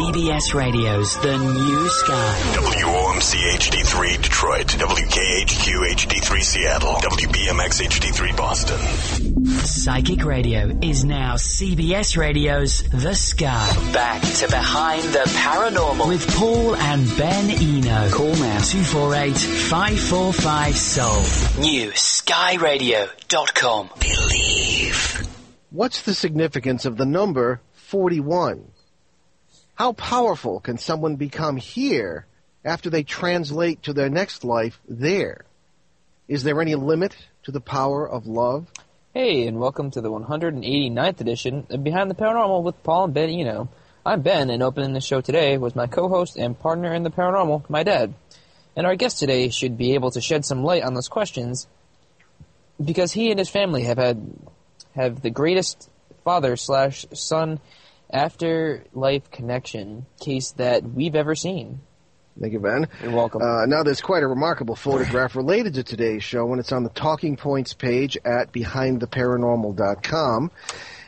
CBS Radio's The New Sky. WOMC HD3 Detroit, WKHQ HD3 Seattle, WBMX HD3 Boston. Psychic Radio is now CBS Radio's The Sky. Back to Behind the Paranormal with Paul and Ben Eno. Call now 248 545 Soul. New skyradio.com. Believe. What's the significance of the number 41? How powerful can someone become here after they translate to their next life there? Is there any limit to the power of love? Hey, and welcome to the 189th edition of Behind the Paranormal with Paul and Ben Eno. I'm Ben, and opening the show today was my co-host and partner in the paranormal, my dad. And our guest today should be able to shed some light on those questions because he and his family have had have the greatest father slash son afterlife connection case that we've ever seen. Thank you, Ben. You're welcome. Uh, now, there's quite a remarkable photograph related to today's show, and it's on the Talking Points page at BehindTheParanormal.com.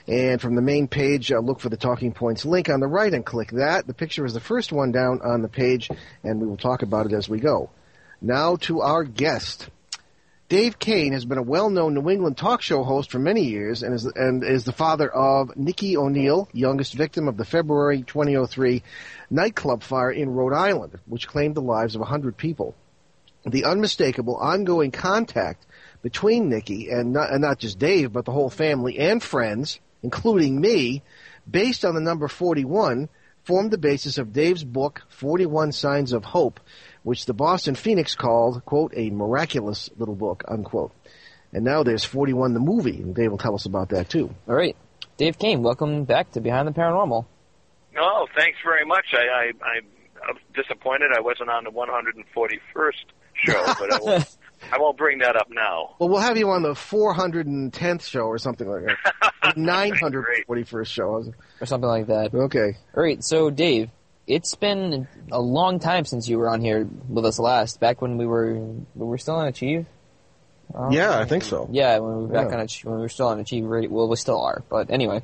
And from the main page, uh, look for the Talking Points link on the right and click that. The picture is the first one down on the page, and we will talk about it as we go. Now to our guest. Dave Kane has been a well-known New England talk show host for many years and is, and is the father of Nicky O'Neill, youngest victim of the February 2003 nightclub fire in Rhode Island, which claimed the lives of 100 people. The unmistakable ongoing contact between Nicky and not, and not just Dave, but the whole family and friends, including me, based on the number 41, formed the basis of Dave's book, 41 Signs of Hope, which the Boston Phoenix called, quote, a miraculous little book, unquote. And now there's 41 the movie, and Dave will tell us about that too. All right. Dave Kane, welcome back to Behind the Paranormal. Oh, thanks very much. I, I, I'm disappointed I wasn't on the 141st show, but I won't, I won't bring that up now. Well, we'll have you on the 410th show or something like that. 941st show. Or something like that. Okay. All right, so Dave, it's been a long time since you were on here with us last. Back when we were we were still on Achieve. Um, Yeah, I think so. Yeah, when we were back Yeah. on Achieve, when we were still on Achieve Radio. Well, we still are, but anyway.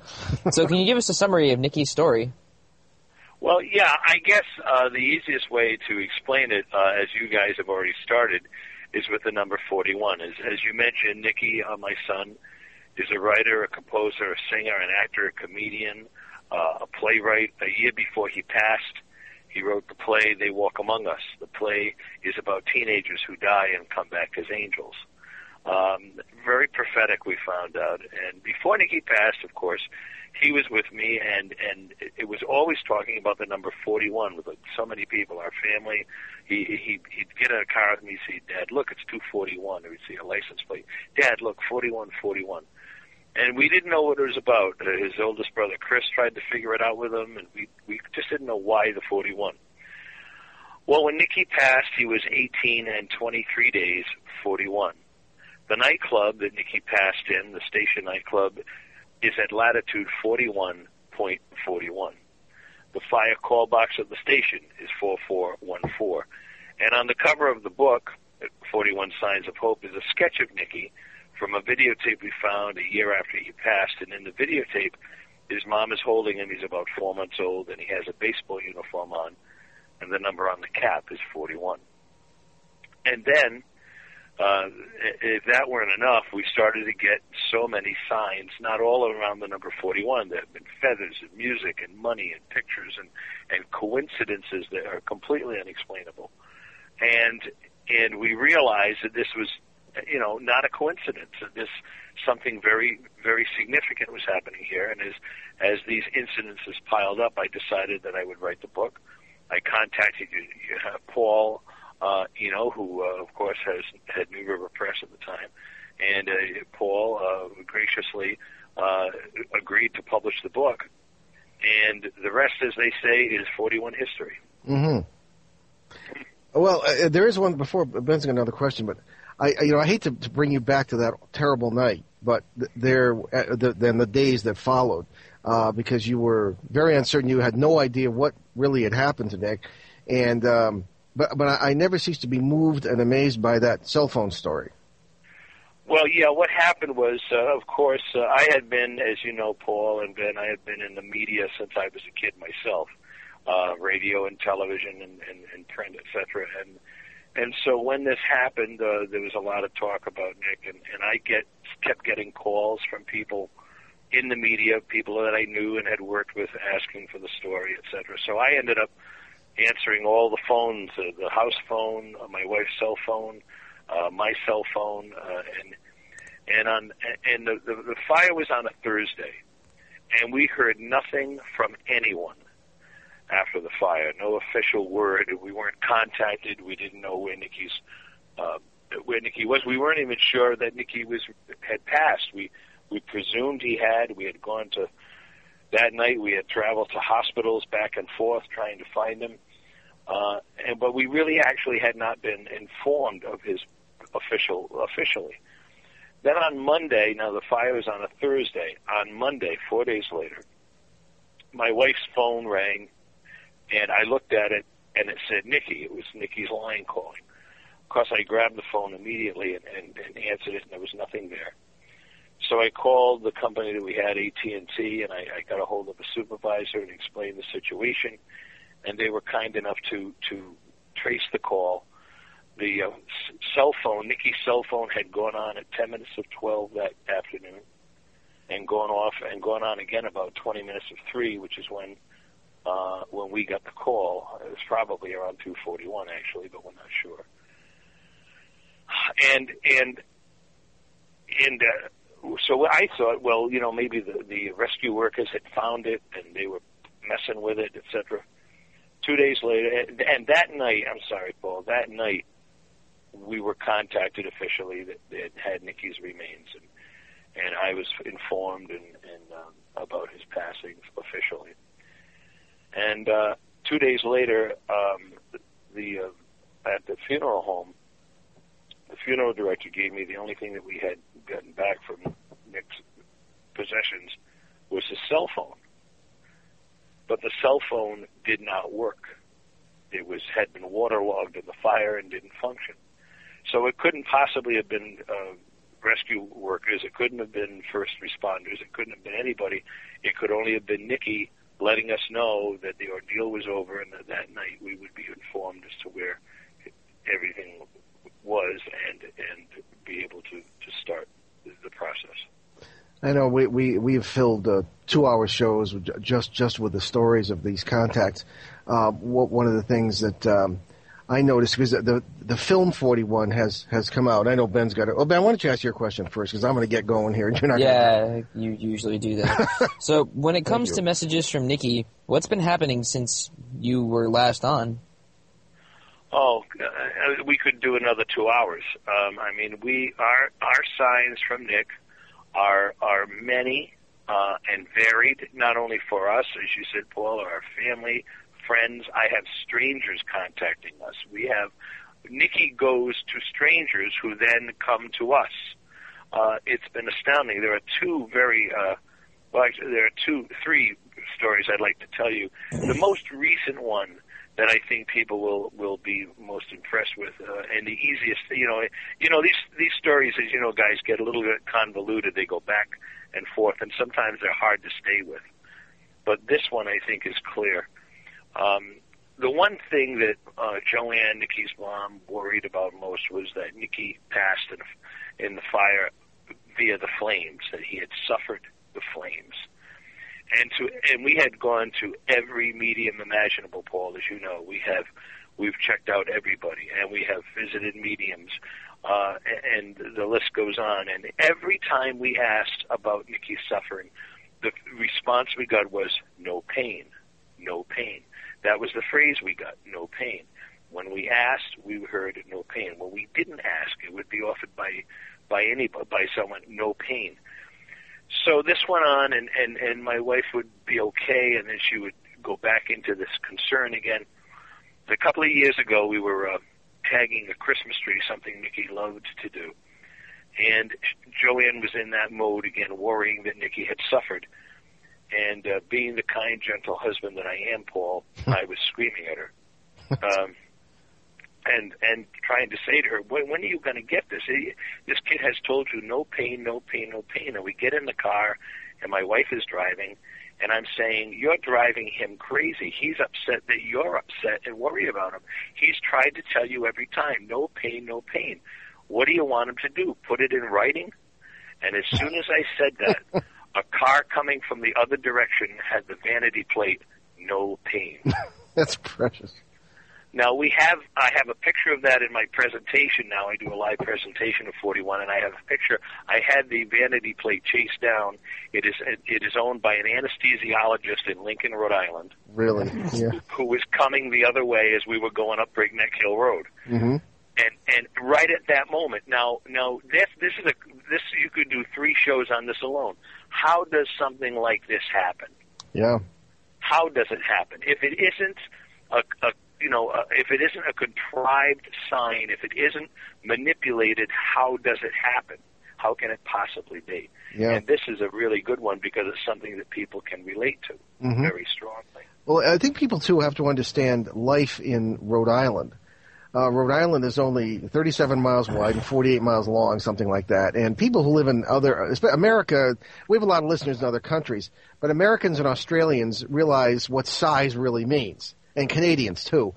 so, can you give us a summary of Nicky's story? Well, yeah, I guess uh, the easiest way to explain it, uh, as you guys have already started, is with the number 41. As, as you mentioned, Nicky, uh, my son, is a writer, a composer, a singer, an actor, a comedian, uh, a playwright. A year before he passed, he wrote the play They Walk Among Us. The play is about teenagers who die and come back as angels. Um, very prophetic, we found out. And before Nicky passed, of course, he was with me, and and it- was always talking about the number 41 with like, so many people, our family. He he he'd get in a car with me, say, "Dad, look, it's 241." Or we'd see a license plate. Dad, look, 4141. And we didn't know what it was about. Uh, His oldest brother Chris tried to figure it out with him, and we we just didn't know why the 41. Well, when Nicky passed, he was 18 and 23 days, 41. The nightclub that Nicky passed in, the station nightclub, is at latitude 41.41. The fire call box of the station is 4414. And on the cover of the book, 41 Signs of Hope, is a sketch of Nicky from a videotape we found a year after he passed. And in the videotape, his mom is holding him. He's about four months old, and he has a baseball uniform on, and the number on the cap is 41. And then, uh, if that weren't enough, we started to get so many signs, not all around the number 41. There have been feathers and music and money and pictures and, and coincidences that are completely unexplainable. And, and we realized that this was, you know, not a coincidence, that this, something very, very significant was happening here. And as, as these incidences piled up, I decided that I would write the book. I contacted you, you, uh, Paul, uh, you know, who uh, of course has had New River Press at the time, and uh, Paul uh, graciously uh, agreed to publish the book, and the rest, as they say, is 41 history. hmm Well, uh, there is one before Ben's got another question, but I, you know, I hate to, to bring you back to that terrible night, but th- there, uh, the, then the days that followed, uh, because you were very uncertain, you had no idea what really had happened to Nick, and um, but but I, I never ceased to be moved and amazed by that cell phone story. Well, yeah, what happened was, uh, of course, uh, I had been, as you know, Paul and Ben, I had been in the media since I was a kid myself. uh, radio and television and, and, and print, etc. And and so when this happened, uh, there was a lot of talk about Nick, and, and I get kept getting calls from people in the media, people that I knew and had worked with, asking for the story, etc. So I ended up answering all the phones, uh, the house phone, uh, my wife's cell phone, uh, my cell phone, uh, and and on and the, the the fire was on a Thursday, and we heard nothing from anyone after the fire. No official word. We weren't contacted. We didn't know where Nicky's uh, where Nicky was. We weren't even sure that Nicky was had passed. We we presumed he had. We had gone to that night. We had traveled to hospitals back and forth trying to find him. Uh, and but we really actually had not been informed of his official officially. Then on Monday, now the fire was on a Thursday. On Monday, four days later, my wife's phone rang, and I looked at it, and it said Nicky. It was Nicky's line calling. Of course, I grabbed the phone immediately and, and, and answered it, and there was nothing there. So I called the company that we had, AT&T, and I, I got a hold of a supervisor and explained the situation and they were kind enough to to trace the call. The uh, cell phone, Nicky's cell phone, had gone on at 10 minutes of 12 that afternoon, and gone off and gone on again about 20 minutes of three, which is when uh, when we got the call. It was probably around 2:41 actually, but we're not sure. And and and uh, so I thought, well, you know, maybe the the rescue workers had found it and they were messing with it, etc two days later, and that night, I'm sorry, Paul, that night, we were contacted officially that they had Nicky's remains, and and I was informed and, and um, about his passing officially. And uh, two days later, um, the uh, at the funeral home, the funeral director gave me the only thing that we had gotten back from Nick's possessions was his cell phone but the cell phone did not work. It was had been waterlogged in the fire and didn't function. So it couldn't possibly have been uh, rescue workers. It couldn't have been first responders. It couldn't have been anybody. It could only have been Nicky letting us know that the ordeal was over and that that night we would be informed as to where everything was and and be able to to start the process. I know we we we've filled uh, two-hour shows just just with the stories of these contacts. Uh, one of the things that um, I noticed because the the film 41 has has come out. I know Ben's got it. Oh, Ben, why don't you ask your question first? Because I'm going to get going here. You're not. Yeah, you usually do that. so when it comes to messages from Nicky, what's been happening since you were last on? Oh, uh, we could do another two hours. Um, I mean, we our our signs from Nick are are many uh, and varied, not only for us, as you said, Paul, or our family, friends. I have strangers contacting us. We have Nicky goes to strangers who then come to us. Uh, it's been astounding. There are two very, uh, well, actually, there are two, three stories I'd like to tell you. The most recent one that I think people will will be most impressed with, uh, and the easiest. You know, you know these these stories, as you know, guys get a little bit convoluted. They go back and forth, and sometimes they're hard to stay with. But this one, I think, is clear. Um, the one thing that uh, Joanne, Nicky's mom, worried about most was that Nicky passed in, in the fire via the flames, that he had suffered and to and we had gone to every medium imaginable, Paul. As you know, we have we've checked out everybody, and we have visited mediums, uh, and the list goes on. And every time we asked about Nicky's suffering, the response we got was no pain, no pain. That was the phrase we got, no pain. When we asked, we heard no pain. When we didn't ask, it would be offered by by any by someone, no pain so this went on, and and and my wife would be okay, and then she would go back into this concern again. A couple of years ago, we were uh, tagging a Christmas tree, something Nicky loved to do, and Joanne was in that mode again, worrying that Nicky had suffered. And uh, being the kind, gentle husband that I am, Paul, I was screaming at her. Um, and and trying to say to her, when, when are you going to get this? This kid has told you no pain, no pain, no pain. And we get in the car, and my wife is driving, and I'm saying you're driving him crazy. He's upset that you're upset and worry about him. He's tried to tell you every time, no pain, no pain. What do you want him to do? Put it in writing? And as soon as I said that, a car coming from the other direction had the vanity plate, no pain. That's precious. Now we have I have a picture of that in my presentation now. I do a live presentation of 41 and I have a picture. I had the vanity plate chased down. It is it is owned by an anesthesiologist in Lincoln, Rhode Island. Really? Yeah. Who was coming the other way as we were going up Breakneck Hill Road. Mm-hmm. And and right at that moment. Now now this this is a this you could do 3 shows on this alone. How does something like this happen? Yeah. How does it happen? If it isn't a, a you know, uh, if it isn't a contrived sign, if it isn't manipulated, how does it happen? How can it possibly be? Yeah. And this is a really good one because it's something that people can relate to Mhm. very strongly. Well, I think people too have to understand life in Rhode Island. Uh, Rhode Island is only 37 miles wide and 48 miles long, something like that. And people who live in other, America, we have a lot of listeners in other countries, but Americans and Australians realize what size really means, and Canadians too.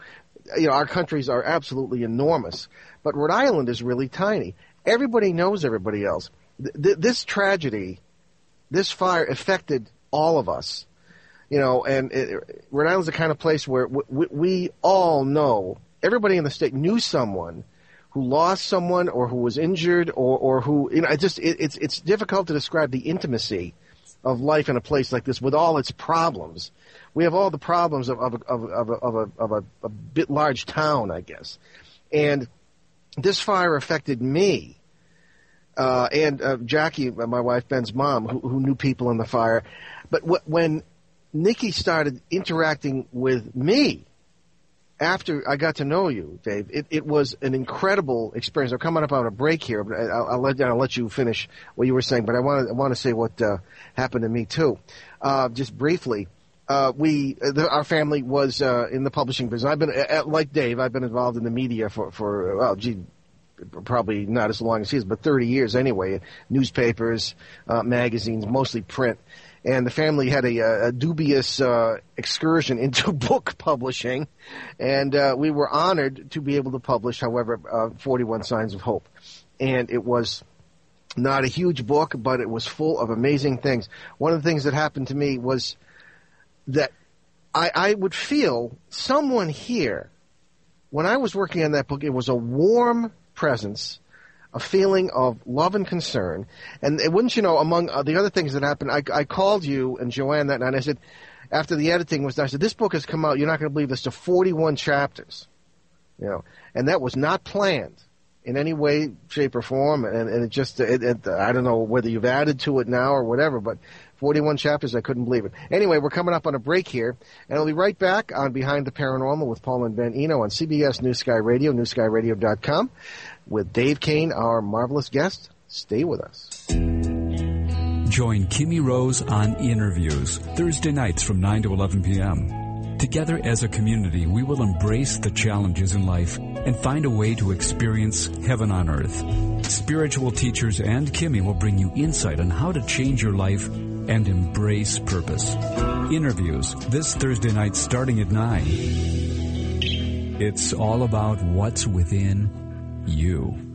You know, our countries are absolutely enormous, but Rhode Island is really tiny. Everybody knows everybody else. Th- th- this tragedy, this fire affected all of us you know, and it, Rhode Island's the kind of place where w- w- we all know, everybody in the state knew someone who lost someone or who was injured or, or who, you know, it just, it, it's, it's difficult to describe the intimacy of life in a place like this with all its problems. We have all the problems of, of, of, of, a, of, a, of a, a bit large town, I guess. And this fire affected me. Uh, and uh, Jackie, my wife Ben's mom, who, who knew people in the fire. But wh- when Nicky started interacting with me after I got to know you, Dave. It, it was an incredible experience. I'm coming up on a break here, but I'll, I'll let I'll let you finish what you were saying. But I want to I want to say what uh, happened to me too, uh, just briefly. Uh, we, the, our family was uh, in the publishing business. I've been, like Dave, I've been involved in the media for, for well, gee, probably not as long as he is, but 30 years anyway. Newspapers, uh, magazines, mostly print. And the family had a, a dubious uh, excursion into book publishing, and uh, we were honored to be able to publish, however, uh, 41 Signs of Hope. And it was not a huge book, but it was full of amazing things. One of the things that happened to me was that I, I would feel someone here when I was working on that book, it was a warm presence, a feeling of love and concern. And wouldn't you know, among uh, the other things that happened, I, I called you and Joanne that night. And I said, after the editing was done, I said, "This book has come out. You're not going to believe this. To 41 chapters, you know." And that was not planned in any way, shape, or form. And, and it just, it, it, I don't know whether you've added to it now or whatever, but 41 chapters, I couldn't believe it. Anyway, we're coming up on a break here, and I'll be right back on Behind the Paranormal with Paul and Ben Eno on CBS New Sky Radio, newskyradio.com, with Dave Kane, our marvelous guest. Stay with us. Join Kimmy Rose on Interviews, Thursday nights from 9 to 11 p.m. Together as a community, we will embrace the challenges in life and find a way to experience heaven on earth. Spiritual teachers and Kimmy will bring you insight on how to change your life and embrace purpose. Interviews this Thursday night starting at 9. It's all about what's within you.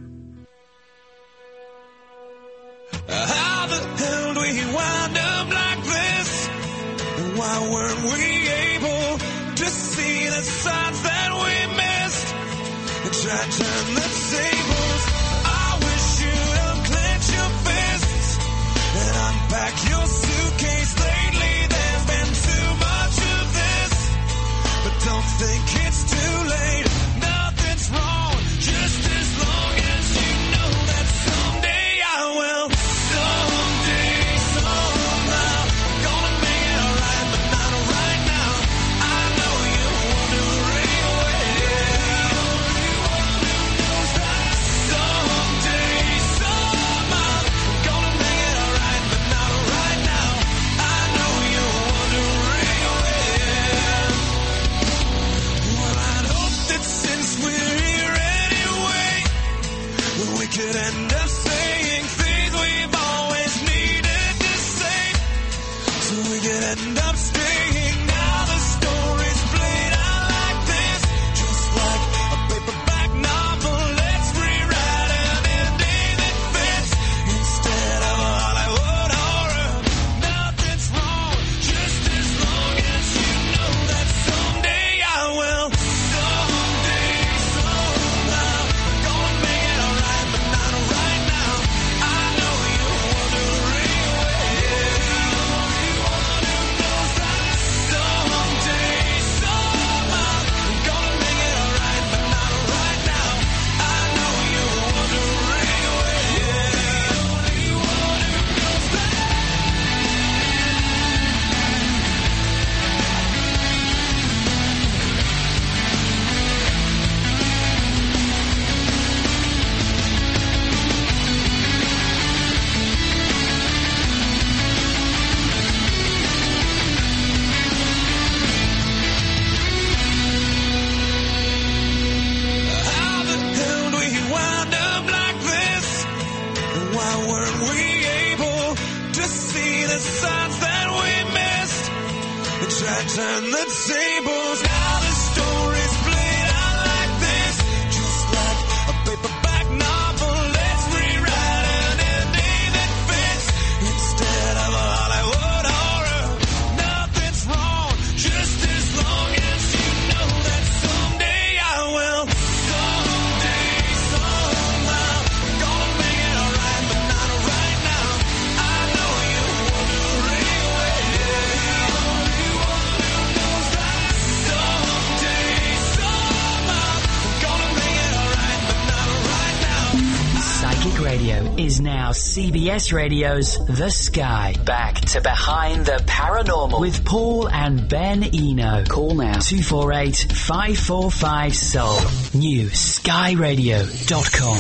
CBS Radio's The Sky. Back to Behind the Paranormal with Paul and Ben Eno. Call now 248 545 Soul. New skyradio.com.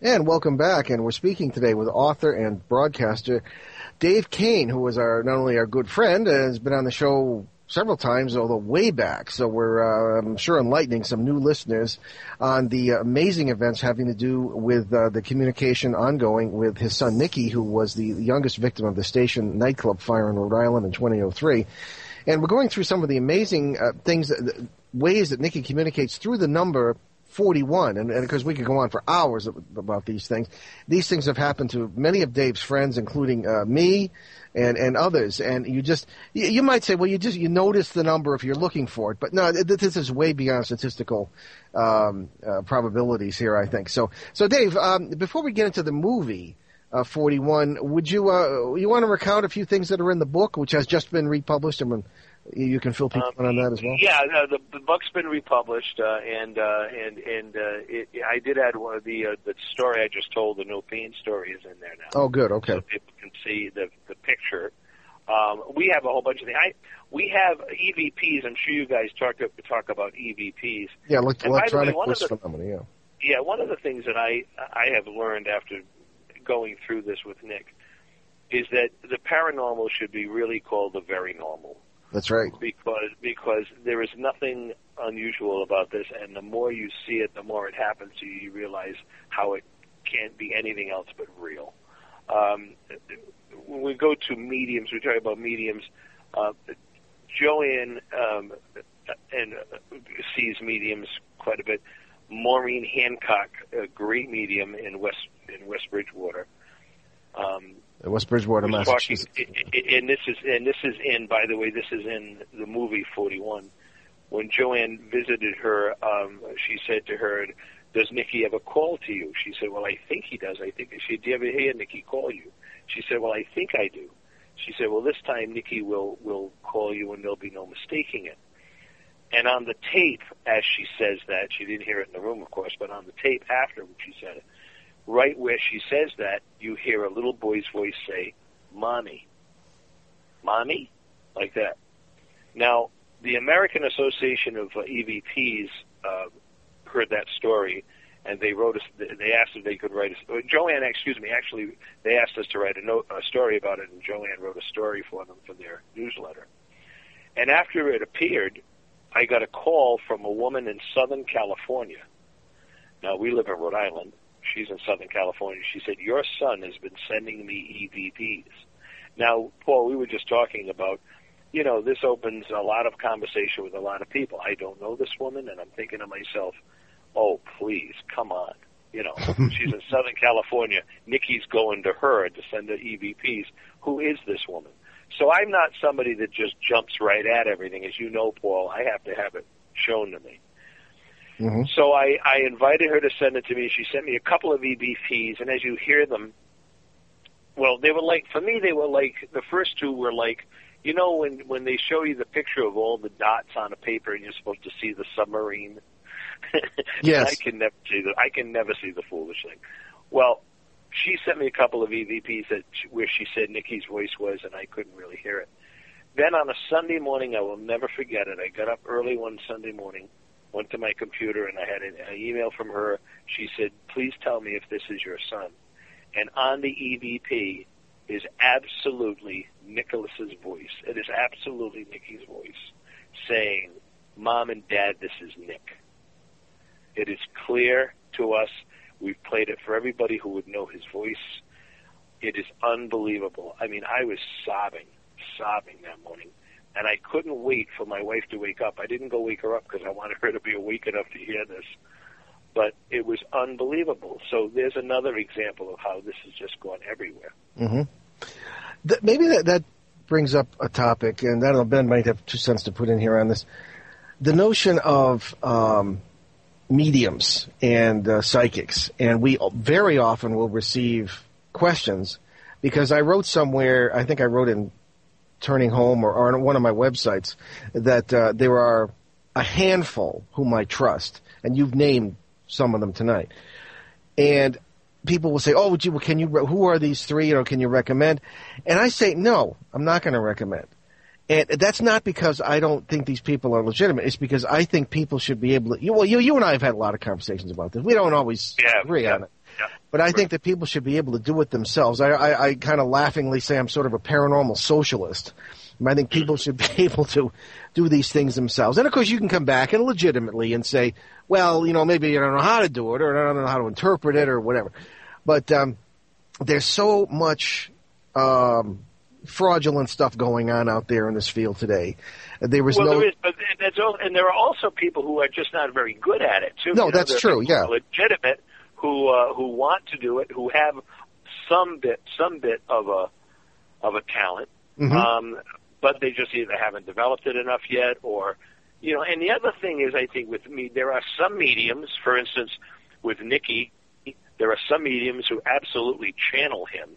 And welcome back. And we're speaking today with author and broadcaster Dave Kane, who is our not only our good friend, and has been on the show several times, although way back. So we're, uh, I'm sure, enlightening some new listeners on the amazing events having to do with uh, the communication ongoing with his son Nicky, who was the youngest victim of the station nightclub fire in Rhode Island in 2003. And we're going through some of the amazing uh, things, that, ways that Nicky communicates through the number 41, and because we could go on for hours about these things. These things have happened to many of Dave's friends, including uh, me and and others. And you just you, you might say, well, you just you notice the number if you're looking for it, but no, this is way beyond statistical um, uh, probabilities here. I think so. So, Dave, um, before we get into the movie. Uh, 41. Would you uh, you want to recount a few things that are in the book, which has just been republished, and you can fill people in on that as well? Yeah, no, the, the book's been republished, uh, and uh, and and uh, it, I did add one of the uh, the story I just told, the no pain story, is in there now. Oh, good. Okay. So people can see the the picture. Um, we have a whole bunch of things. I, we have EVPs. I'm sure you guys talk talk about EVPs. Yeah, elect- And by the way, electronic voice the- phenomena. Yeah. Yeah, one of the things that I I have learned after going through this with Nick is that the paranormal should be really called the very normal That's right. because because there is nothing unusual about this, and the more you see it, the more it happens to you. You realize how it can't be anything else but real. Um, when we go to mediums, we talk about mediums. Uh, Joanne um, and uh, sees mediums quite a bit. Maureen Hancock, a great medium in West in West Bridgewater. Um, West Bridgewater, was talking, Massachusetts. and this is and this is in by the way this is in the movie 41 when Joanne visited her um she said to her does Nicky ever call to you? She said well I think he does I think. She said, do you ever hear Nicky call you? She said well I think I do. She said well this time Nicky will will call you and there'll be no mistaking it. And on the tape as she says that she didn't hear it in the room of course but on the tape after when she said it right where she says that, you hear a little boy's voice say, Mommy. Mommy? Like that. Now, the American Association of uh, EVPs uh, heard that story, and they wrote us. They asked if they could write. A, uh, Joanne, excuse me. Actually, they asked us to write a, note, a story about it, and Joanne wrote a story for them for their newsletter. And after it appeared, I got a call from a woman in Southern California. Now we live in Rhode Island. She's in Southern California. She said, Your son has been sending me EVPs. Now, Paul, we were just talking about, you know, this opens a lot of conversation with a lot of people. I don't know this woman, and I'm thinking to myself, oh, please, come on. You know, she's in Southern California. Nicky's going to her to send her EVPs. Who is this woman? So I'm not somebody that just jumps right at everything. As you know, Paul, I have to have it shown to me. Hmm So I, I invited her to send it to me. She sent me a couple of EVPs, and as you hear them, well, they were like for me. They were like the first two were like, you know, when when they show you the picture of all the dots on a paper, and you're supposed to see the submarine. Yes. I can never see the I can never see the foolish thing. Well, she sent me a couple of EVPs that where she said Nicky's voice was, and I couldn't really hear it. Then on a Sunday morning, I will never forget it. I got up early one Sunday morning, went to my computer, and I had an, an email from her. She said, "Please tell me if this is your son." And on the EVP is absolutely Nicholas's voice. It is absolutely Nicky's voice saying, "Mom and Dad, this is Nick." It is clear to us. We've played it for everybody who would know his voice. It is unbelievable. I mean, I was sobbing, sobbing that morning and I couldn't wait for my wife to wake up. I didn't go wake her up because I wanted her to be awake enough to hear this, but it was unbelievable. So there's another example of how this has just gone everywhere. hmm Th- maybe that, that brings up a topic, and I don't know, Ben might have two cents to put in here on this. The notion of um, mediums and uh, psychics, and we very often will receive questions because I wrote somewhere, I think I wrote in Turning Home or, or on one of my websites, that uh, there are a handful whom I trust, and you've named some of them tonight. And people will say, "Oh, would you? well, Can you? re- Who are these three? You know, can you recommend?" And I say, "No, I'm not going to recommend." And that's not because I don't think these people are legitimate. It's because I think people should be able to. You, well, you, you and I have had a lot of conversations about this. We don't always Yeah, agree yeah, on it. Yeah. But I think that people should be able to do it themselves. I, I, I kind of laughingly say I'm sort of a paranormal socialist. I think people should be able to do these things themselves. And of course, you can come back and legitimately and say, well, you know, maybe you don't know how to do it or I don't know how to interpret it or whatever. But um, there's so much um, fraudulent stuff going on out there in this field today. There was well, no. there is, but all, and there are also people who are just not very good at it too. No, You know, that's true, yeah. legitimate who uh, who want to do it, who have some bit some bit of a of a talent, Mhm. um, but they just either haven't developed it enough yet, or you know. And the other thing is, I think with me, there are some mediums. For instance, with Nicky, there are some mediums who absolutely channel him.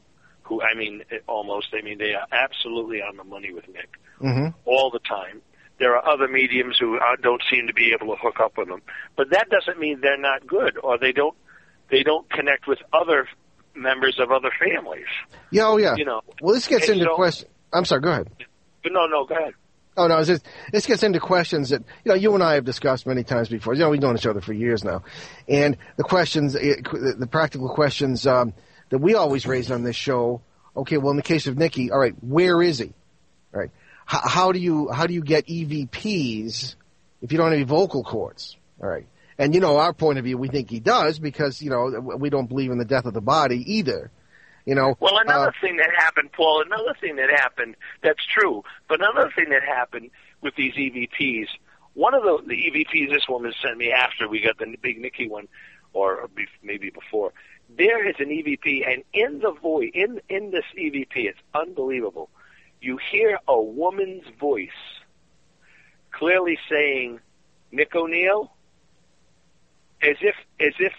Who I mean, almost. I mean, they are absolutely on the money with Nick Mhm. all the time. There are other mediums who uh, don't seem to be able to hook up with them, but that doesn't mean they're not good or they don't they don't connect with other members of other families. Yeah, oh yeah. You know. well, this gets into so- question. I'm sorry. Go ahead. No, no, go ahead. Oh no, it's just, this gets into questions that you know you and I have discussed many times before. You know, we've known each other for years now, and the questions, eh, the practical questions um, that we always raise on this show. Okay, well, in the case of Nicky, all right, where is he? All right, how, how do you how do you get EVPs if you don't have any vocal cords? All right, and you know our point of view, we think he does because you know we don't believe in the death of the body either. You know, Well, another uh, thing that happened, Paul, another thing that happened, that's true, but another thing that happened with these EVPs, one of the, the EVPs this woman sent me after we got the big Nicky one, or be, maybe before, there is an EVP, and in the voice, in, in this EVP, it's unbelievable. You hear a woman's voice clearly saying, Nick O'Neill, as if, as if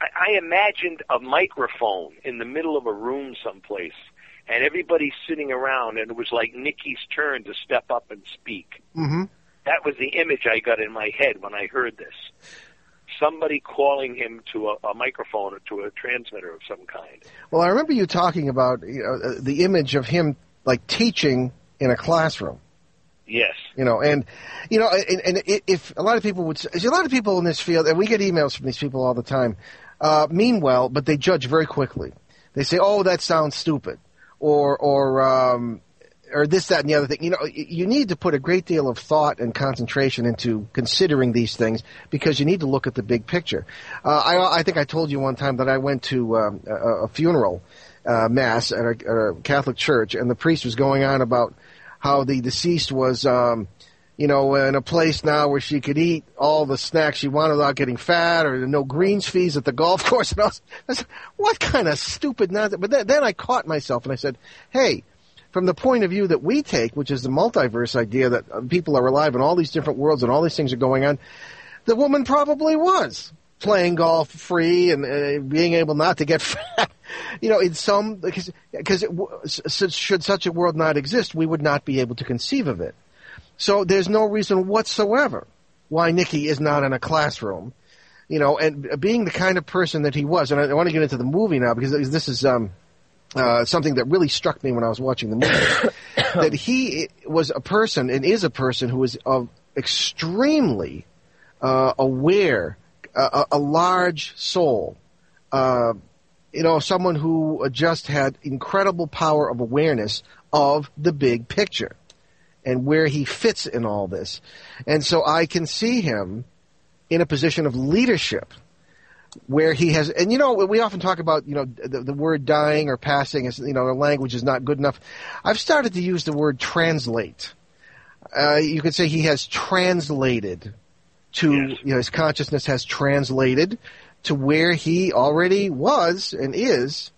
I, I imagined a microphone in the middle of a room someplace, and everybody sitting around, and it was like Nicky's turn to step up and speak. hmm That was the image I got in my head when I heard this. Somebody calling him to a, a microphone or to a transmitter of some kind. Well, I remember you talking about you know, the image of him like teaching in a classroom. Yes. You know, and you know, and, and if a lot of people would, a lot of people in this field, and we get emails from these people all the time. Uh, mean well, but they judge very quickly. They say, "Oh, that sounds stupid," or or um, or this, that, and the other thing. You know, you need to put a great deal of thought and concentration into considering these things because you need to look at the big picture. Uh, I, I think I told you one time that I went to um, a, a funeral uh, mass at a, at a Catholic church, and the priest was going on about how the deceased was, um, you know, in a place now where she could eat all the snacks she wanted without getting fat, or no greens fees at the golf course. And I was, I what kind of stupid nonsense? But then, then I caught myself and I said, hey, from the point of view that we take, which is the multiverse idea that uh, people are alive in all these different worlds and all these things are going on, the woman probably was playing golf free and uh, being able not to get fat. You know, in some because because it w- s- s- should such a world not exist, we would not be able to conceive of it. So there's no reason whatsoever why Nicky is not in a classroom. You know, and being the kind of person that he was, and I, I want to get into the movie now because this is um, uh, something that really struck me when I was watching the movie. that he was a person and is a person who is of extremely uh, aware, a, a large soul. Uh, you know, someone who just had incredible power of awareness of the big picture and where he fits in all this. And so I can see him in a position of leadership where he has, and you know, we often talk about, you know, the, the word dying or passing is, you know, the language is not good enough. I've started to use the word translate. Uh, you could say he has translated to, Yes. you know, his consciousness has translated to where he already was and is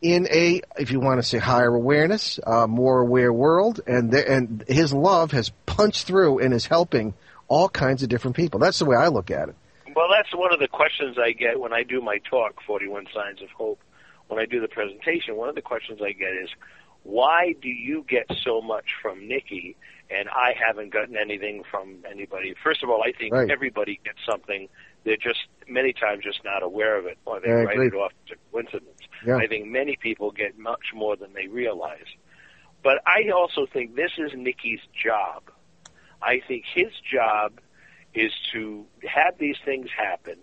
in a, if you want to say higher awareness, uh, more aware world, and the, and his love has punched through and is helping all kinds of different people. That's the way I look at it. Well, that's one of the questions I get when I do my talk, 41 Signs of Hope. When I do the presentation, one of the questions I get is, why do you get so much from Nicky and I haven't gotten anything from anybody? First of all, I think Right. everybody gets something. They're just many times just not aware of it, or they Yeah, write it off as a coincidence. Yeah. I think many people get much more than they realize. But I also think this is Nicky's job. I think his job is to have these things happen,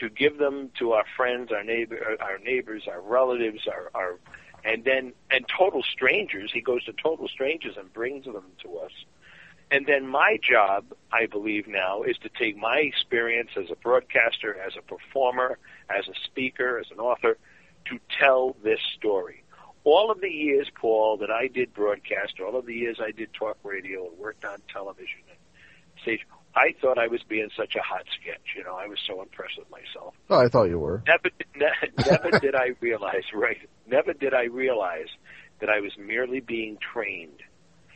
to give them to our friends, our neighbor, our neighbors, our relatives, our, our and then and total strangers. He goes to total strangers and brings them to us. And then my job, I believe now, is to take my experience as a broadcaster, as a performer, as a speaker, as an author, to tell this story. All of the years, Paul, that I did broadcast, all of the years I did talk radio and worked on television and stage, I thought I was being such a hot sketch. You know, I was so impressed with myself. Oh, I thought you were. Never, ne- never did I realize, right? Never did I realize that I was merely being trained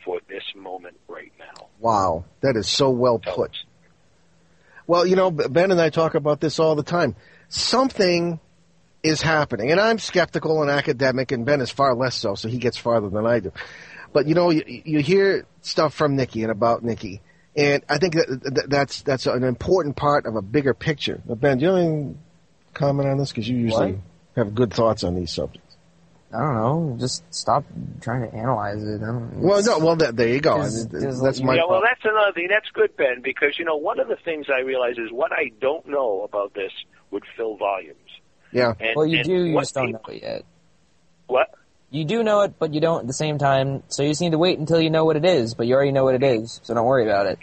for this moment right now. Wow, that is so well put. Well, you know, Ben and I talk about this all the time. Something is happening, and I'm skeptical and academic, and Ben is far less so, so he gets farther than I do. But you know, you, you hear stuff from Nicky and about Nicky, and I think that, that that's that's an important part of a bigger picture. Now, ben, do you have any comment on this? Because you usually What? have good thoughts on these subjects. I don't know. Just stop trying to analyze it. I don't, Well, no, well, that, there you go. I There's- there's that's my yeah, well, that's another thing. That's good, Ben, because you know one of the things I realize is what I don't know about this would fill volumes. yeah. And, well, you do. You just don't know it yet. What? You do know it, but you don't at the same time. So you just need to wait until you know what it is. But you already know what it is, so don't worry about it.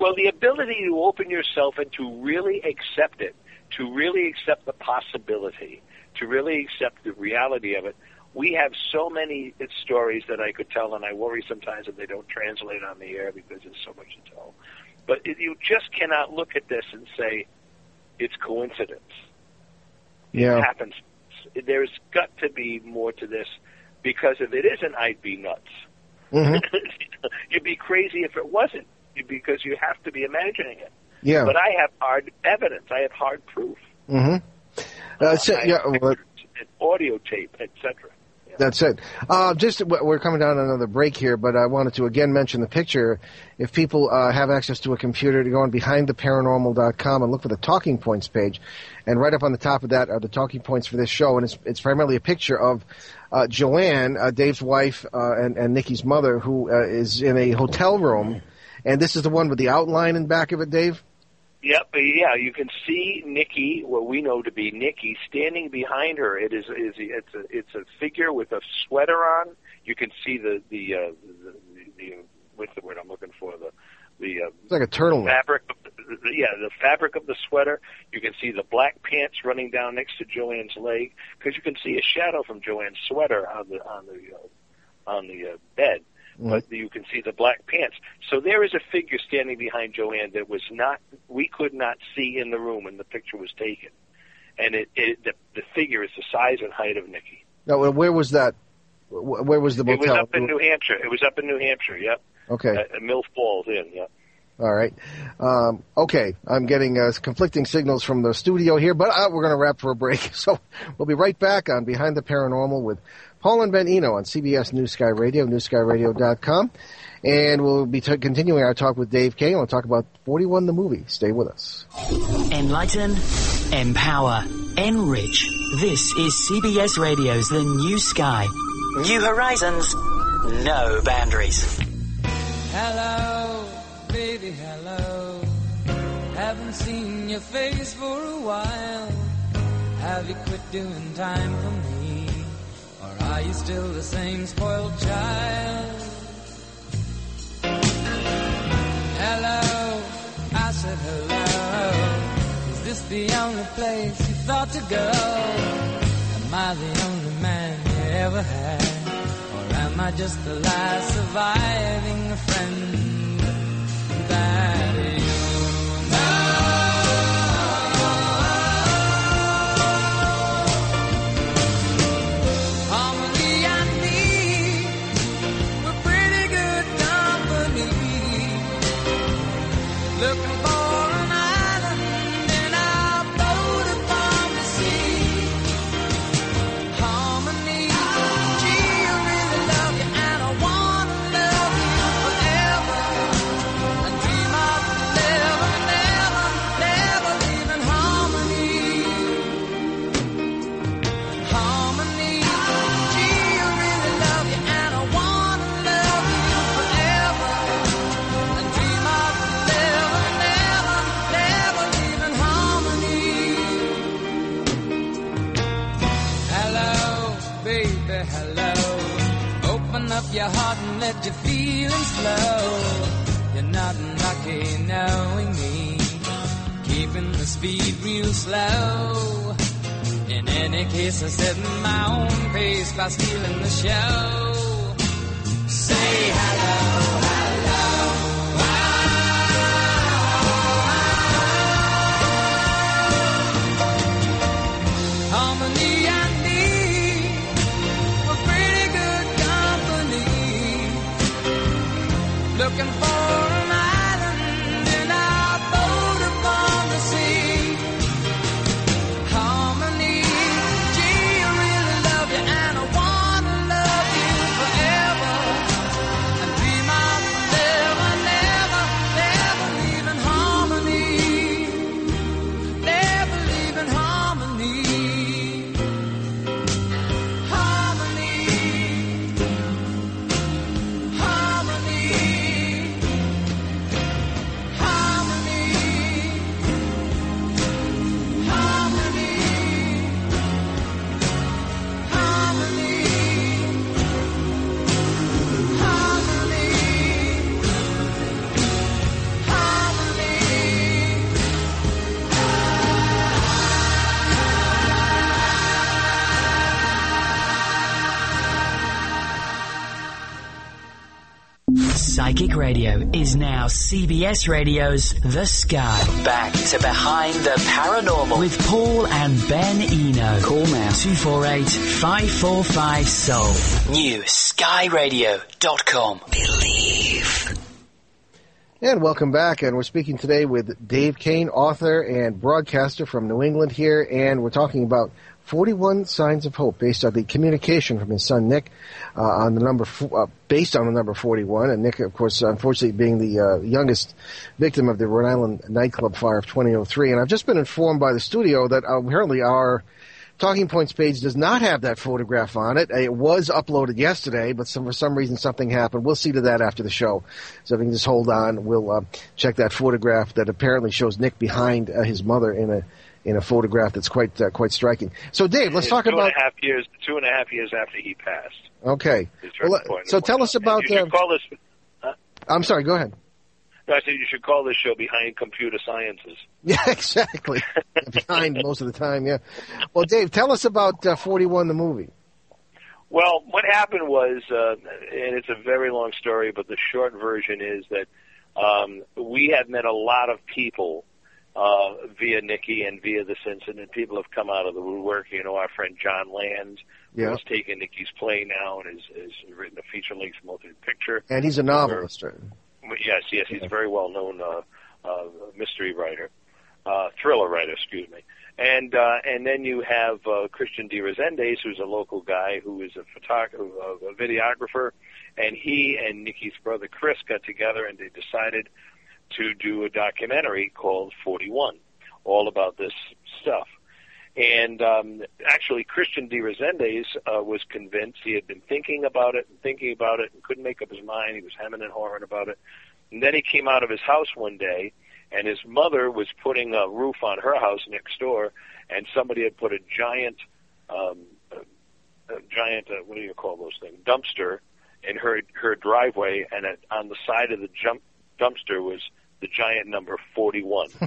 Well, the ability to open yourself and to really accept it, to really accept the possibility, to really accept the reality of it. We have so many stories that I could tell, and I worry sometimes that they don't translate on the air because there's so much to tell. But it, you just cannot look at this and say it's coincidence. Yeah. It happens. There's got to be more to this because if it isn't, I'd be nuts. hmm You'd be crazy if it wasn't because you have to be imagining it. Yeah. But I have hard evidence. I have hard proof. Mm-hmm. Uh, so, yeah, well, audio tape, etc. That's it. Uh, just we're coming down on another break here, but I wanted to again mention the picture. If people uh, have access to a computer, to go on behindtheparanormal.com and look for the talking points page, and right up on the top of that are the talking points for this show, and it's it's primarily a picture of uh, Joanne, uh, Dave's wife, uh, and and Nicky's mother, who uh, is in a hotel room, and this is the one with the outline in back of it, Dave. Yep, yeah, you can see Nicky, what we know to be Nicky, standing behind her. It is is it's a it's a figure with a sweater on. You can see the the uh, the, the, the what's the word I'm looking for the the uh, It's like a turtleneck. fabric. Of the, the- yeah, the fabric of the sweater. You can see the black pants running down next to Joanne's leg because you can see a shadow from Joanne's sweater on the on the uh, on the uh, bed. But you can see the black pants. So there is a figure standing behind Joanne that was not we could not see in the room when the picture was taken, and it, it the, the figure is the size and height of Nicky. Now, where was that? Where was the It was up in New Hampshire. It was up in New Hampshire. Yep, okay. at, at Mill Falls Inn. Yep. All right. Um, okay. I'm getting uh, conflicting signals from the studio here, but uh, we're going to wrap for a break. So we'll be right back on Behind the Paranormal with Paul and Ben Eno on CBS New Sky Radio, newskyradio.com. And we'll be t- continuing our talk with Dave Kane, we'll talk about 41 the movie. Stay with us. Enlighten, empower, enrich. This is CBS Radio's The New Sky. New horizons, no boundaries. Hello, baby, hello. Haven't seen your face for a while. Have you quit doing time for me? Are you still the same spoiled child? Hello, I said hello. Is this the only place you thought to go? Am I the only man you ever had? Or am I just the last surviving friend your heart and let your feelings flow. You're not lucky knowing me. Keeping the speed real slow. In any case, I set my own pace by stealing the show. Say Looking for Radio is now CBS Radio's The Sky. Back to Behind the Paranormal with Paul and Ben Eno. Call now 248-545 Soul. New skyradio.com. Believe. And welcome back. And we're speaking today with Dave Kane, author and broadcaster from New England here. And we're talking about 41 Signs of Hope based on the communication from his son Nick uh, on the number, uh, based on the number 41. And Nick, of course, unfortunately being the uh, youngest victim of the Rhode Island nightclub fire of 2003. And I've just been informed by the studio that apparently our Talking Points page does not have that photograph on it. It was uploaded yesterday, but some, for some reason something happened. We'll see to that after the show. So if you can just hold on, we'll uh, check that photograph that apparently shows Nick behind uh, his mother in a in a photograph that's quite uh, quite striking. So Dave, let's It's talk two about. and a half years. Two and a half years after he passed. Okay. Well, so tell us about. You Uh, call this. I'm sorry. Go ahead. No, I said you should call this show Behind Computer Sciences. Yeah, exactly. behind most of the time. Yeah. Well, Dave, tell us about uh, 41, the movie. Well, what happened was, uh, and it's a very long story, but the short version is that um, we had met a lot of people uh, via Nicky and via this incident. People have come out of the woodwork. You know, our friend Jon Land, Yeah. who's taken Nicky's play now and has, has written a feature-length motion picture. And he's a novelist. right? Yes, yes, he's a very well-known uh, uh, mystery writer, uh, thriller writer, excuse me. And uh, and then you have uh, Christian De Rezendes, who's a local guy who is a photographer, a videographer, and he and Nicky's brother Chris got together and they decided to do a documentary called 41, all about this stuff. And um, actually, Christian De Rezendes uh, was convinced he had been thinking about it and thinking about it and couldn't make up his mind. He was hemming and hawing about it. And then he came out of his house one day, and his mother was putting a roof on her house next door, and somebody had put a giant, um, a, a giant, uh, what do you call those things, dumpster in her her driveway, and it, on the side of the jump dumpster was the giant number 41.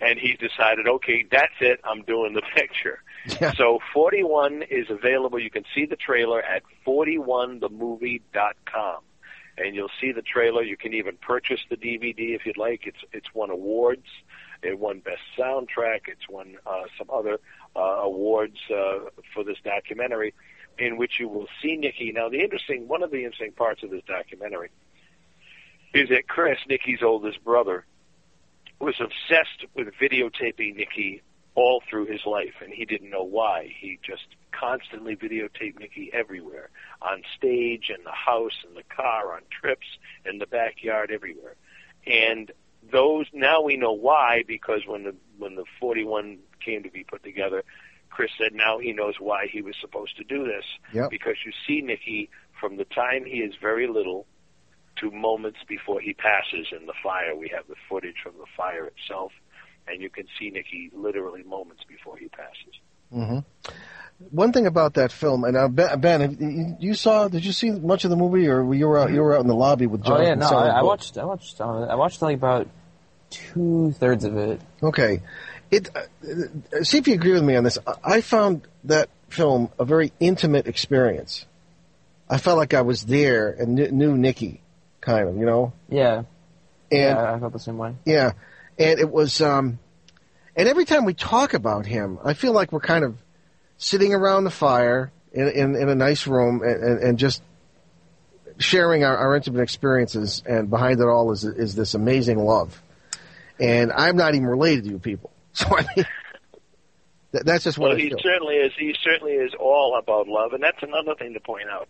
and he decided, okay, that's it. I'm doing the picture. Yeah. So 41 is available. You can see the trailer at 41themovie.com. And you'll see the trailer. You can even purchase the DVD if you'd like. It's it's won awards. It won best soundtrack. It's won uh, some other uh, awards uh, for this documentary, in which you will see Nicky. Now, the interesting one of the interesting parts of this documentary is that Chris, Nicky's oldest brother, was obsessed with videotaping Nicky all through his life, and he didn't know why. He just constantly videotaped Nicky everywhere, on stage, in the house, in the car, on trips, in the backyard, everywhere. And those now we know why because when the when the 41 came to be put together, Chris said now he knows why he was supposed to do this Yep. because you see Nicky from the time he is very little to moments before he passes in the fire. We have the footage from the fire itself, and you can see Nicky literally moments before he passes. hmm One thing about that film, and uh, Ben, ben, you- you saw? Did you see much of the movie, or you were out? You were out in the lobby with Oh yeah, no, selling I, I watched. I watched. Uh, I watched like about two thirds of it. Okay, it. Uh, see if you agree with me on this. I- I found that film a very intimate experience. I felt like I was there and knew, knew Nicky, kind of, you know. Yeah, And yeah, I felt the same way. Yeah, and it was, um, and every time we talk about him, I feel like we're kind of sitting around the fire in in, in a nice room and, and, and just sharing our, our intimate experiences. And behind it all is is this amazing love. And I'm not even related to you people, so I mean, that, that's just what Well, I he feel. certainly is. He certainly is all about love, and that's another thing to point out.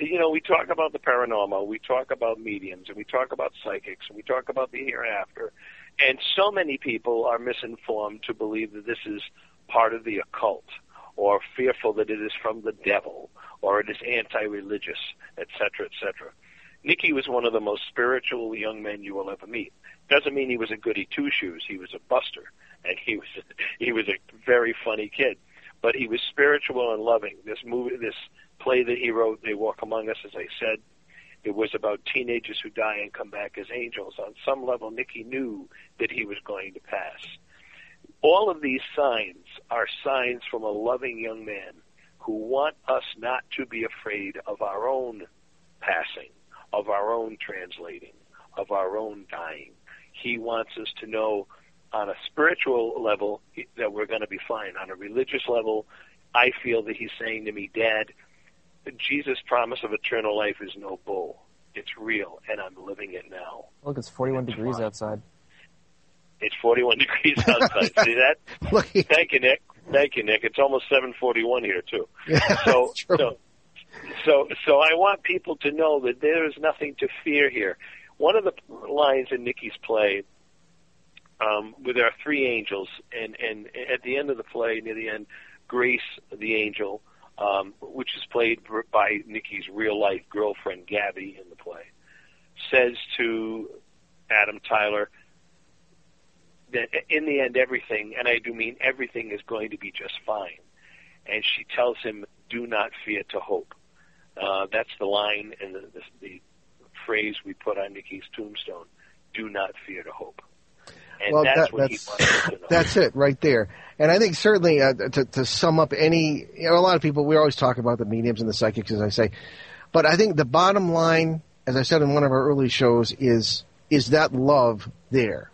You know, we talk about the paranormal, we talk about mediums, and we talk about psychics, and we talk about the hereafter, and so many people are misinformed to believe that this is part of the occult, or fearful that it is from the devil, or it is anti-religious, etc., etc. Nicky was one of the most spiritual young men you will ever meet. Doesn't mean he was a goody two shoes. He was a buster, and he was he was a very funny kid. But he was spiritual and loving. This movie, this play that he wrote, "They Walk Among Us," as I said, it was about teenagers who die and come back as angels. On some level, Nicky knew that he was going to pass. All of these signs are signs from a loving young man who want us not to be afraid of our own passing, of our own translating, of our own dying. He wants us to know on a spiritual level that we're going to be fine. On a religious level, I feel that he's saying to me, Dad, Jesus' promise of eternal life is no bull. It's real, and I'm living it now. Look, it's 41 degrees outside. It's 41 degrees outside. See that? Look, Thank you, Nick. Thank you, Nick. It's almost 7:41 here too. Yeah, So, so, so, so I want people to know that there is nothing to fear here. One of the lines in Nicky's play, um, where there are three angels, and and at the end of the play, near the end, Grace, the angel, um, which is played by Nicky's real life girlfriend Gabby in the play, says to Adam Tyler that in the end, everything, and I do mean everything, is going to be just fine. And she tells him, "Do not fear to hope." Uh, that's the line and the, the, the phrase we put on Nicky's tombstone. Do not fear to hope. And well, that's that, what that's he wants to know. that's it right there. And I think certainly uh, to, to sum up any, you know, a lot of people we always talk about the mediums and the psychics, as I say, but I think the bottom line, as I said in one of our early shows, is is that love there?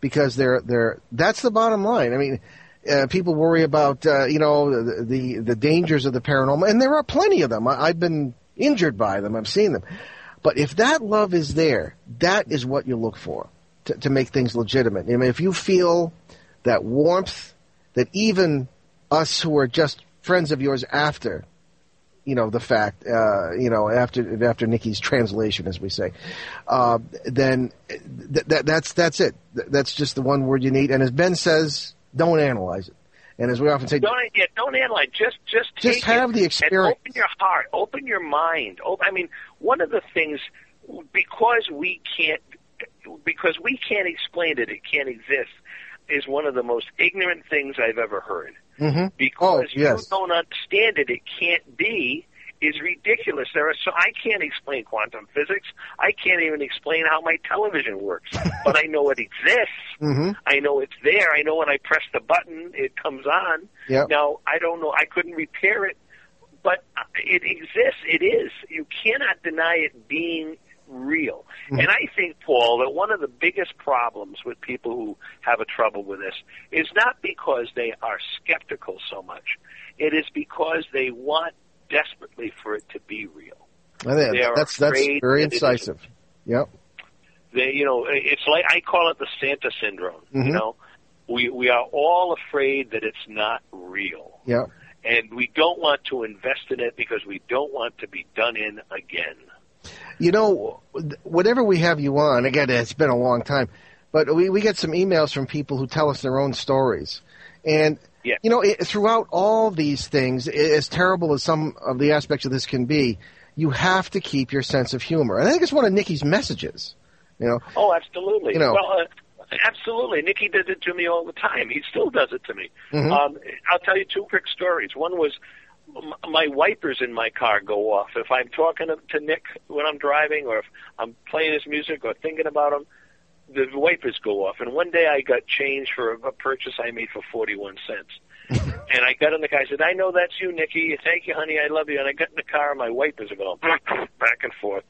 Because they're they're that's the bottom line. I mean. Uh, people worry about uh, you know the, the the dangers of the paranormal, and there are plenty of them. I, I've been injured by them. I've seen them. But if that love is there, that is what you look for to, to make things legitimate. I mean, if you feel that warmth, that even us who are just friends of yours after, you know, the fact, uh, you know, after after Nicky's translation, as we say, uh, then th- that that's that's it. Th- That's just the one word you need. And as Ben says, don't analyze it. And as we often say, Don't yeah, don't analyze. Just just Just have it the experience. Open your heart. Open your mind. Op- I mean, one of the things because we can't because we can't explain it. It can't exist. Is one of the most ignorant things I've ever heard. Mhm. Because Oh, yes. you don't understand it, it can't be. is ridiculous. There are so I can't explain quantum physics. I can't even explain how my television works, but I know it exists. hmm I know it's there. I know when I press the button, it comes on. Yep. Now I don't know. I couldn't repair it, but it exists. It is. You cannot deny it being real. Mhm. And I think, Paul, that one of the biggest problems with people who have a trouble with this is not because they are skeptical so much. It is because they want desperately for it to be real. Think They that's that's very incisive. Yep. They, you know, it's like I call it the Santa syndrome. Mhm. You know, we we are all afraid that it's not real, Yeah. and we don't want to invest in it because we don't want to be done in again. You know, whatever we have you on, again, it's been a long time, but we, we get some emails from people who tell us their own stories. And, Yeah. you know, it, throughout all these things, i- as terrible as some of the aspects of this can be, you have to keep your sense of humor. And I think it's one of Nicky's messages. You know, Oh, absolutely. You know- well, uh, absolutely. Nicky did it to me all the time. He still does it to me. Mhm. Um, I'll tell you two quick stories. One was my wipers in my car go off. If I'm talking to, to Nick when I'm driving, or if I'm playing his music or thinking about him, the wipers go off. And one day I got change for a, a purchase I made for 41 cents. and I got in the car. I said, "I know that's you, Nicky. Thank you, honey. I love you." And I got in the car, and my wipers are going back and forth.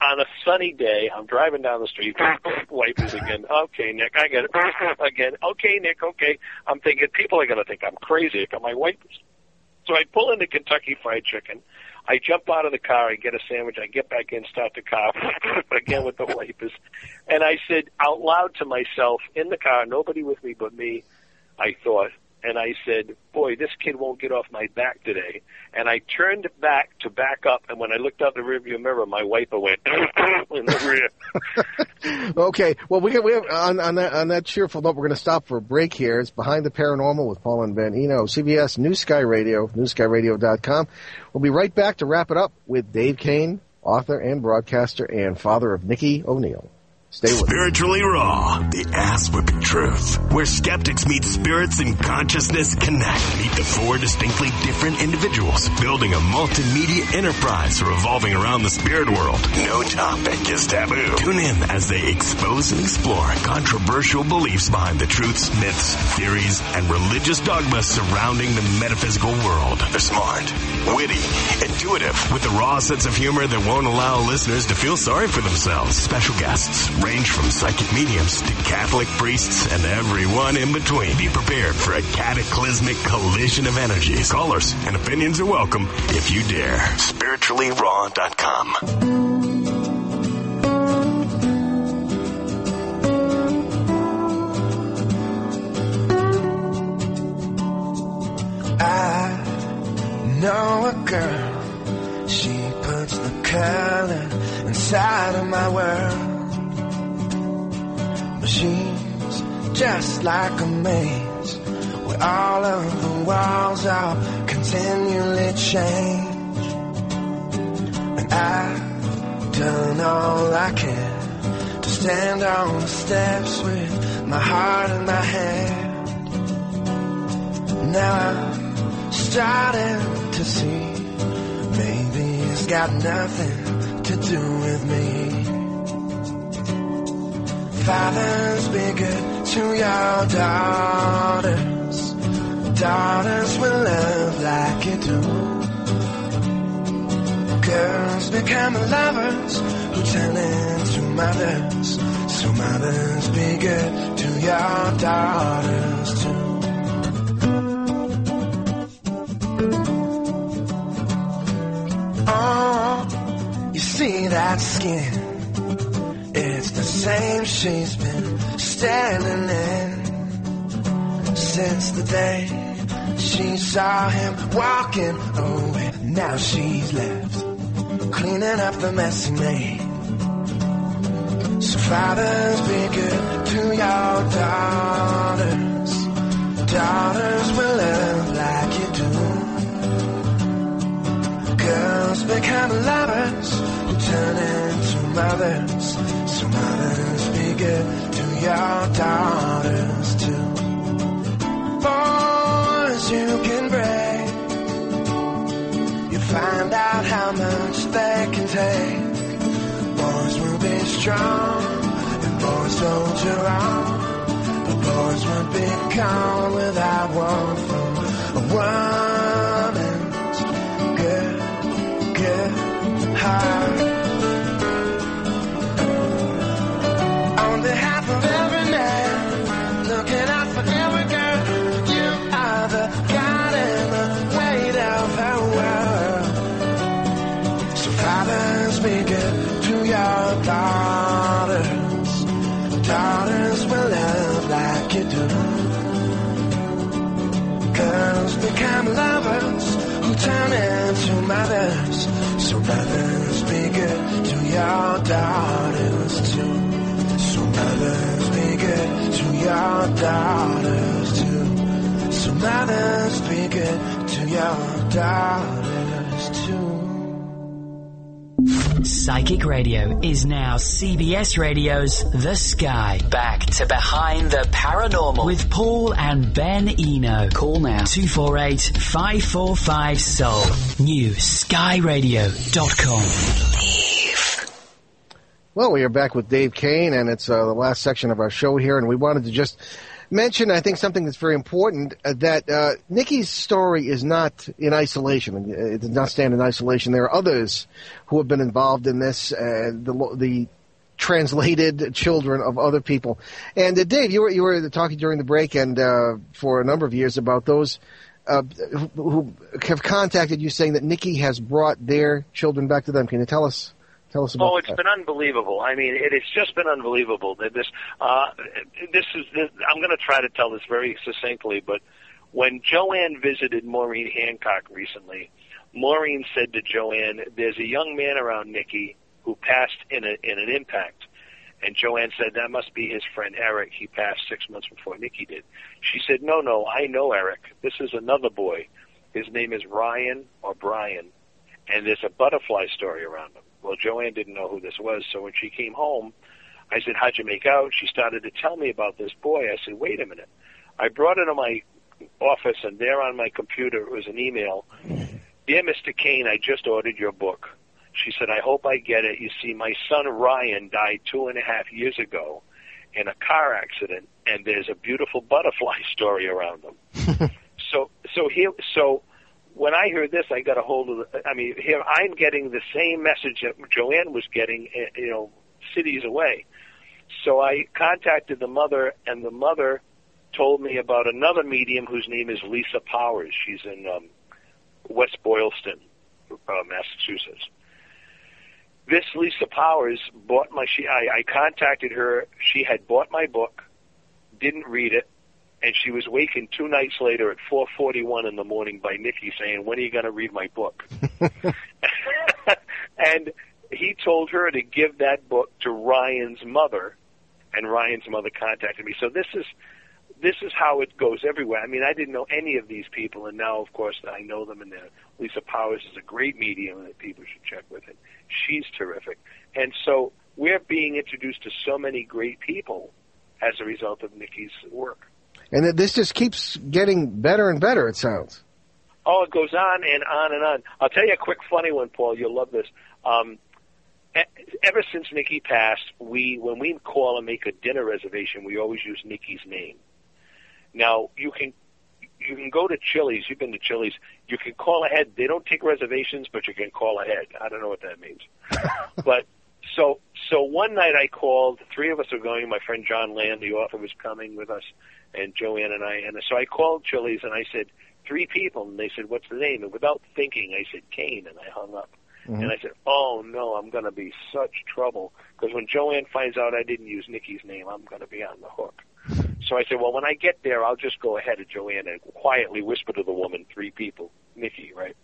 On a sunny day, I'm driving down the street, wipers again. Okay, Nick, I get it again. Okay, Nick. Okay, I'm thinking people are going to think I'm crazy. I got my wipers. So I pull into Kentucky Fried Chicken. I jump out of the car. I get a sandwich. I get back in, start the car again with the wipers, and I said out loud to myself in the car, nobody with me but me. I thought, and I said, "Boy, this kid won't get off my back today." And I turned back to back up, and when I looked out the rearview mirror, my wiper went in the rear. okay. Well, we we have on, on that on that cheerful note. We're going to stop for a break here. It's behind the paranormal with Paul and Ben Eno, CBS New Sky Radio, NewSkyRadio.com. We'll be right back to wrap it up with Dave Kane, author and broadcaster and father of Nicky O'Neill. Stay with. Spiritually Raw, the ass whipping truth. Where skeptics meet spirits and consciousness connect. Meet the four distinctly different individuals building a multimedia enterprise revolving around the spirit world. No topic is taboo. Tune in as they expose and explore controversial beliefs behind the truths, myths, theories, and religious dogmas surrounding the metaphysical world. They're smart, witty, intuitive, with a raw sense of humor that won't allow listeners to feel sorry for themselves. Special guests range from psychic mediums to Catholic priests and everyone in between. Be prepared for a cataclysmic collision of energies. Callers and opinions are welcome if you dare. SpirituallyRaw.com. I know a girl. She puts the color inside of my world. She's just like a maze where all of the walls are continually change. And I've done all I can to stand on the steps with my heart in my hand. Now I'm starting to see maybe it's got nothing to do with me. Fathers, be good to your daughters. Daughters will love like you do. Girls become lovers who turn into mothers. So mothers, be good to your daughters too. Oh, you see that skin? She's been standing in since the day she saw him walking away. Now she's left cleaning up the mess he made. So fathers, be good to your daughters. Daughters will love like you do. Girls become lovers who turn into mothers get to your daughters too. Boys, you can break. You find out how much they can take. Boys will be strong, and boys soldier on. But boys won't be gone without one from a woman's good, good heart. Your daughters too. So mothers, be good to your daughters too. So mothers, be good to your daughters too. Psychic Radio is now CBS Radio's The Sky. Back to Behind the Paranormal with Paul and Ben Eno. Call now 248 545 Soul. New skyradio.com. Well, we are back with Dave Kane, and it's uh, the last section of our show here, and we wanted to just mention, I think, something that's very important, uh, that uh, Nicky's story is not in isolation. It does not stand in isolation. There are others who have been involved in this, uh, the, the translated children of other people. And uh, Dave, you were, you were talking during the break and uh, for a number of years about those uh, who have contacted you saying that Nicky has brought their children back to them. Can you tell us? Tell us about Oh, it's that. been unbelievable. I mean, it has just been unbelievable. That This, uh, this is. This, I'm going to try to tell this very succinctly, but when Joanne visited Maureen Hancock recently, Maureen said to Joanne, "There's a young man around Nicky who passed in a in an impact." And Joanne said, that must be his friend Eric. He passed six months before Nicky did. She said, no, no, I know Eric. This is another boy. His name is Ryan or Brian. And there's a butterfly story around him. Well, Joanne didn't know who this was. So when she came home, I said, how'd you make out? She started to tell me about this boy. I said, wait a minute. I brought it to my office and there on my computer was an email. Dear Mr. Kane, I just ordered your book. She said, I hope I get it. You see, my son Ryan died two and a half years ago in a car accident, and there's a beautiful butterfly story around him. so, so here, so when I heard this, I got a hold of. The, I mean, here I'm getting the same message that Joanne was getting, eh, you know, cities away. So I contacted the mother, and the mother told me about another medium whose name is Lisa Powers. She's in um, West Boylston, uh, Massachusetts this Lisa Powers bought my she I, I contacted her. She had bought my book, didn't read it, and she was wakened two nights later at four forty one in the morning by Nicky saying, When are you gonna read my book? and he told her to give that book to Ryan's mother and Ryan's mother contacted me. So this is this is how it goes everywhere. I mean, I didn't know any of these people, and now, of course, I know them. And they're- Lisa Powers is a great medium that people should check with it. She's terrific, and so we're being introduced to so many great people as a result of Nicky's work. And that this just keeps getting better and better, it sounds. Oh, it goes on and on and on. I'll tell you a quick funny one, Paul. You'll love this. Um, ever since Nicky passed, we when we call and make a dinner reservation, we always use Nicky's name. Now you can you can go to Chili's. You've been to Chili's. You can call ahead. They don't take reservations, but you can call ahead. I don't know what that means. but so so one night I called. Three of us are going. My friend Jon Land, the author, was coming with us, and Joanne and I. And so I called Chili's and I said three people, and they said, "What's the name?" And without thinking, I said Kane, and I hung up. Mm-hmm. And I said, "Oh no, I'm going to be such trouble because when Joanne finds out I didn't use Nicky's name, I'm going to be on the hook." So I said, "Well, when I get there, I'll just go ahead of Joanne and quietly whisper to the woman, three people, Nicky, right?"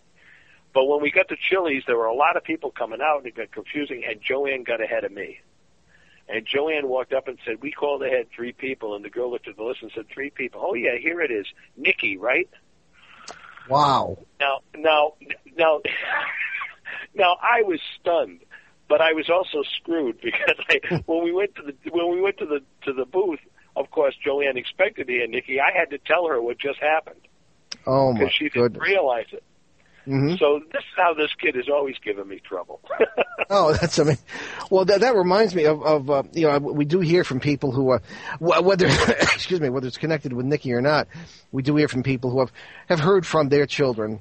But when we got to Chili's, there were a lot of people coming out, and it got confusing. And Joanne got ahead of me. And Joanne walked up and said, "We called ahead three people." And the girl looked at the list and said, three people." Oh yeah, here it is, Nicky, right? Wow. Now, now, now, now, I was stunned, but I was also screwed because I, when we went to the when we went to the to the booth, of course, Joanne expected to hear Nicky. I had to tell her what just happened Oh my because she didn't goodness. realize it. Hmm So this is how this kid has always given me trouble. Oh, that's amazing. Well, that, that reminds me of, of uh, you know, we do hear from people who, uh, whether, excuse me, whether it's connected with Nicky or not, we do hear from people who have, have heard from their children.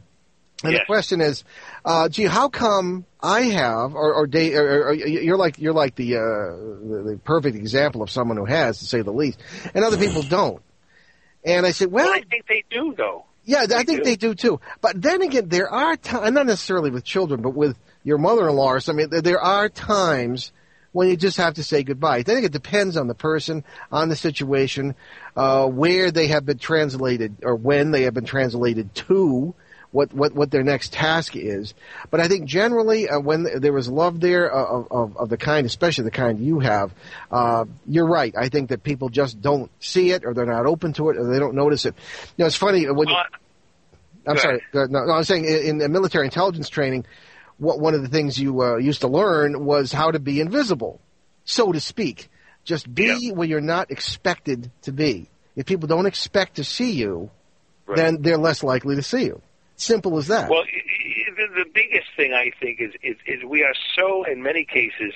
And the question is, uh, gee, how come I have, or, or, Dave, or, or you're like, you're like the, uh, the, the perfect example of someone who has, to say the least, and other people don't. And I said, well, well, I think they do though. Yeah, I think do. they do too. But then again, there are times, not necessarily with children, but with your mother-in-law or something, there- there are times when you just have to say goodbye. I think it depends on the person, on the situation, uh, where they have been translated or when they have been translated to. What, what what their next task is, but I think generally uh, when there was love there uh, of, of of the kind, especially the kind you have, uh, you're right. I think that people just don't see it, or they're not open to it, or they don't notice it. You know, it's funny when Well, I'm sorry. No, no, I'm saying in, in the military intelligence training, what one of the things you uh, used to learn was how to be invisible, so to speak. Just be Yeah. where you're not expected to be. If people don't expect to see you, Right. then they're less likely to see you. Simple as that. Well, the biggest thing I think is, is is we are so in many cases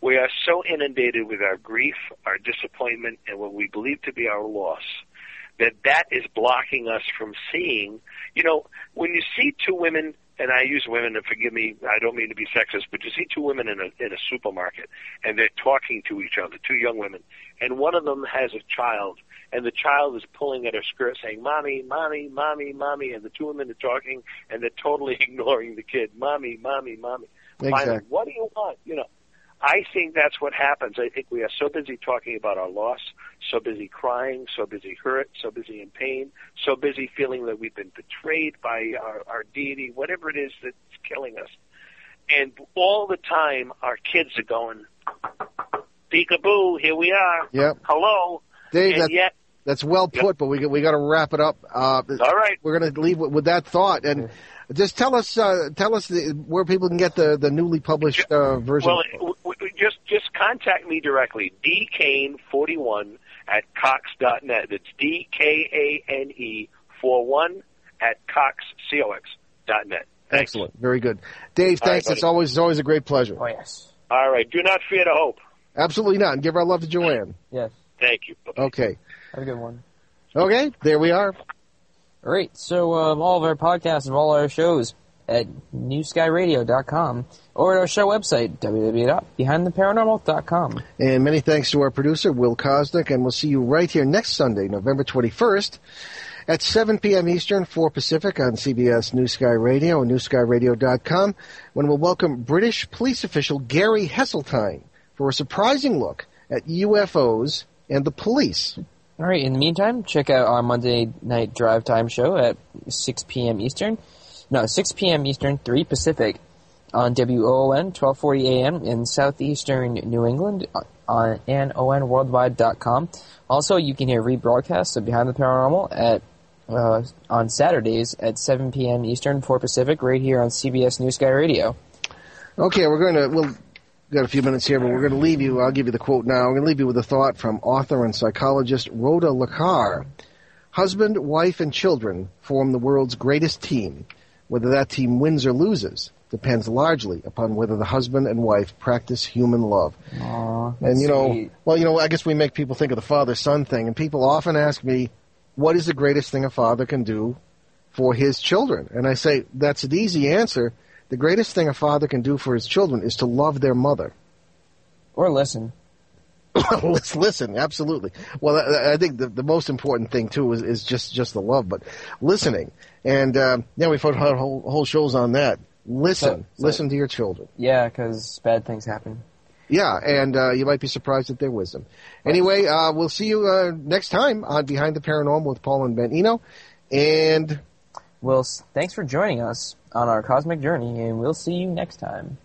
we are so inundated with our grief, our disappointment, and what we believe to be our loss that that is blocking us from seeing. You know, when you see two women, and I use women, and forgive me, I don't mean to be sexist, but you see two women in a in a supermarket, and they're talking to each other, two young women, and one of them has a child, and the child is pulling at her skirt, saying, "Mommy, mommy, mommy, mommy," and the two women are talking, and they're totally ignoring the kid, "Mommy, mommy, mommy." Finally, what do you want? You know, I think that's what happens. I think we are so busy talking about our loss, so busy crying, so busy hurt, so busy in pain, so busy feeling that we've been betrayed by our, our deity, whatever it is that's killing us. And all the time, our kids are going, peekaboo, here we are. Yep. Hello. Dave, and that, yet, that's well put, but we got- we got to wrap it up. Uh, all right. we're going to leave with, with that thought, and just tell us uh, tell us the, where people can get the, the newly published uh, version. Well, w- w- just just contact me directly, dkane41 at cox.net. It's D K A N E 41 at cox, C-O-X, dot net. Thanks. Excellent, very good, Dave. All right, Thanks. it's always it's always a great pleasure. Oh yes, All right. Do not fear to hope. Absolutely not. And give our love to Joanne. yes. Thank you. Bye-bye. Okay. Have a good one. Okay, there we are. All right, so um, all of our podcasts and all our shows at newskyradio.com or at our show website, www.behindtheparanormal.com. And many thanks to our producer, Will Kosnick, and we'll see you right here next Sunday, November 21st at 7 p.m. Eastern, 4 Pacific on CBS New Sky Radio and newskyradio.com when we'll welcome British police official Gary Heseltine for a surprising look at UFOs and the police. All right, in the meantime, check out our Monday night drive time show at 6 p.m. Eastern. No, 6 p.m. Eastern, 3 Pacific on WOON, 1240 a.m. in southeastern New England on NONworldwide.com. Also, you can hear rebroadcasts of Behind the Paranormal at uh, on Saturdays at 7 p.m. Eastern, 4 Pacific, right here on CBS New Sky Radio. Okay, we're going to, we'll, got a few minutes here, but we're going to leave you, I'll give you the quote now. I'm going to leave you with a thought from author and psychologist Rhoda Lakar. Husband, wife, and children form the world's greatest team. Whether that team wins or loses depends largely upon whether the husband and wife practice human love. Aww, And you know, sweet. well, you know, I guess we make people think of the father-son thing, and people often ask me, "What is the greatest thing a father can do for his children?" And I say that's an easy answer. The greatest thing a father can do for his children is to love their mother. or listen. Let's listen, absolutely. Well, I, I think the, the most important thing too is, is just just the love, but listening. And uh, yeah, we've had whole, whole shows on that. Listen, So- so- listen to your children. Yeah, because bad things happen. Yeah, and uh, you might be surprised at their wisdom. Anyway, uh, we'll see you uh, next time on Behind the Paranormal with Paul and Ben Eno. And Well, thanks for joining us on our cosmic journey, and we'll see you next time.